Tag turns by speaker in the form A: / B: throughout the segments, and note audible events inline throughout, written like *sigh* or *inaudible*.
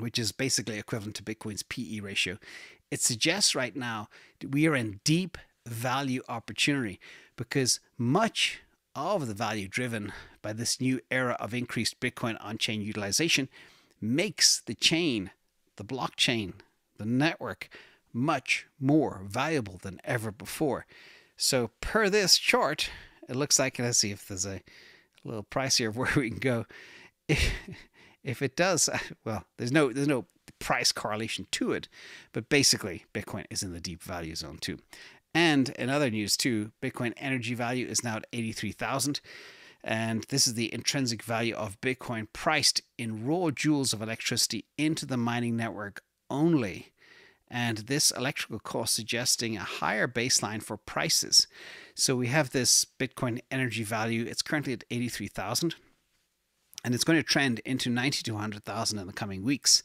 A: which is basically equivalent to Bitcoin's PE ratio. It suggests right now that we are in deep value opportunity because much of the value driven by this new era of increased Bitcoin on chain utilization makes the chain, the blockchain, the network much more valuable than ever before. So, per this chart, it looks like, let's see if there's a little price here of *laughs* where we can go. *laughs* If, it does, *laughs* well, there's no there's no price correlation to it, but basically, Bitcoin is in the deep value zone too. And in other news too, Bitcoin energy value is now at 83,000. And this is the intrinsic value of Bitcoin priced in raw joules of electricity into the mining network only. And this electrical cost suggesting a higher baseline for prices. So we have this Bitcoin energy value. It's currently at 83,000 and it's going to trend into 90 to 100,000 in the coming weeks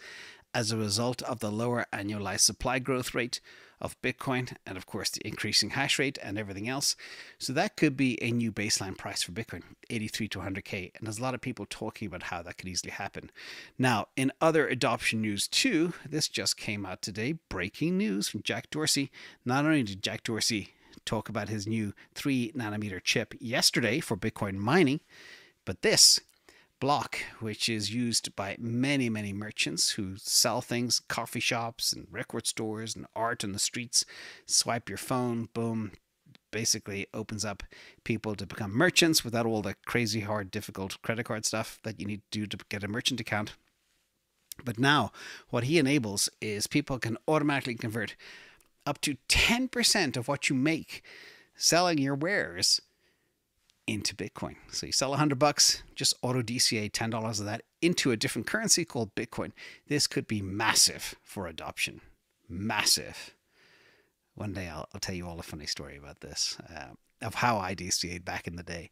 A: as a result of the lower annualized supply growth rate of Bitcoin and, of course, the increasing hash rate and everything else. So that could be a new baseline price for Bitcoin, 83 to 100K. And there's a lot of people talking about how that could easily happen. Now, in other adoption news, too, this just came out today breaking news from Jack Dorsey. Not only did Jack Dorsey talk about his new 3 nanometer chip yesterday for Bitcoin mining, but this block, which is used by many, many merchants who sell things, coffee shops and record stores and art on the streets. Swipe your phone, boom, basically opens up people to become merchants without all the crazy, hard, difficult credit card stuff that you need to do to get a merchant account. But now, what he enables is people can automatically convert up to 10% of what you make selling your wares into Bitcoin. So you sell 100 bucks, just auto DCA $10 of that into a different currency called Bitcoin. This could be massive for adoption. Massive. One day I'll, I'll tell you all a funny story about this, uh, of how I DCA'd back in the day.